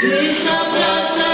Deixa pra praça